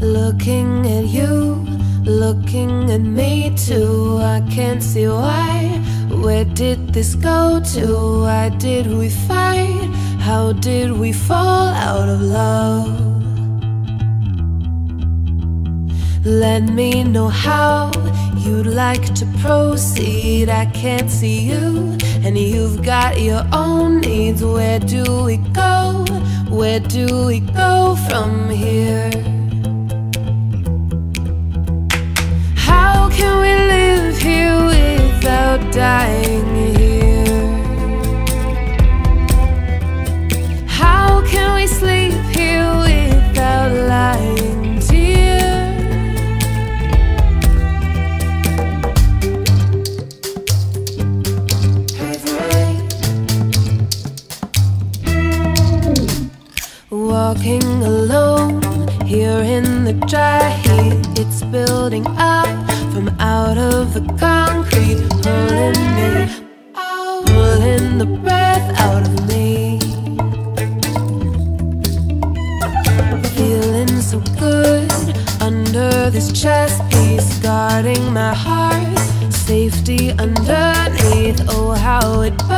you looking at me too. I can't see why. Where did this go to? Why did we fight? How did we fall out of love? Let me know how you'd like to proceed. I can't see you, and you've got your own needs. Where do we go? Where do we go from here? Dying here? How can we sleep here without lying dear? Walking alone here in the dry heat, it's building up from out of the concrete, pulling me, pulling the breath out of me. Feeling so good under this chest piece, guarding my heart, safety underneath. Oh, how it burns,